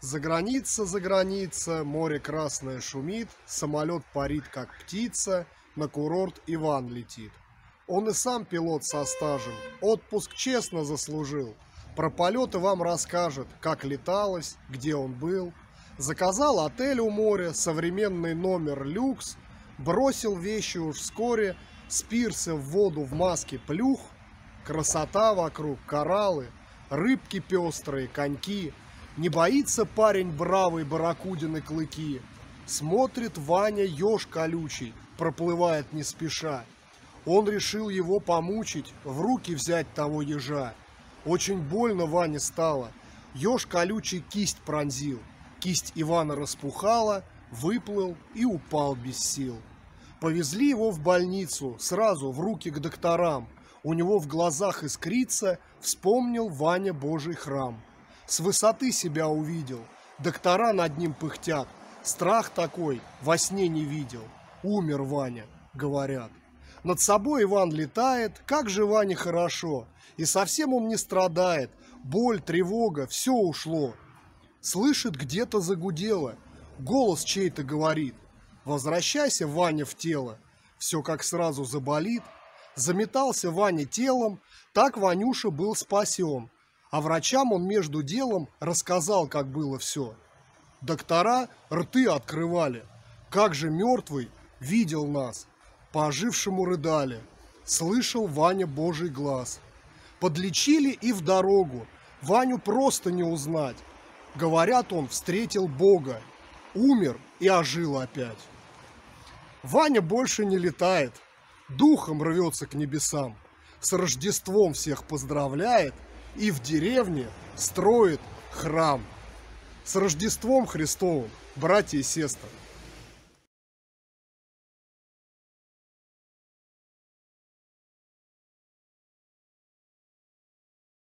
За граница, за граница, море красное шумит, самолет парит, как птица, на курорт Иван летит. Он и сам пилот со стажем, отпуск честно заслужил. Про полеты вам расскажет, как леталось, где он был. Заказал отель у моря, современный номер люкс, бросил вещи уж вскоре, с в воду в маске плюх, красота вокруг, кораллы, рыбки пестрые, коньки – не боится парень бравый баракудины клыки. Смотрит Ваня еж колючий, проплывает не спеша. Он решил его помучить, в руки взять того ежа. Очень больно Ване стало. Еж колючий кисть пронзил. Кисть Ивана распухала, выплыл и упал без сил. Повезли его в больницу, сразу в руки к докторам. У него в глазах искрится, вспомнил Ваня Божий храм с высоты себя увидел. Доктора над ним пыхтят. Страх такой во сне не видел. Умер Ваня, говорят. Над собой Иван летает, как же Ване хорошо. И совсем он не страдает. Боль, тревога, все ушло. Слышит, где-то загудело. Голос чей-то говорит. Возвращайся, Ваня, в тело. Все как сразу заболит. Заметался Ваня телом, так Ванюша был спасен. А врачам он между делом рассказал, как было все. Доктора рты открывали. Как же мертвый видел нас. По ожившему рыдали. Слышал Ваня Божий глаз. Подлечили и в дорогу. Ваню просто не узнать. Говорят, он встретил Бога. Умер и ожил опять. Ваня больше не летает. Духом рвется к небесам. С Рождеством всех поздравляет – и в деревне строит храм. С Рождеством Христовым, братья и сестры!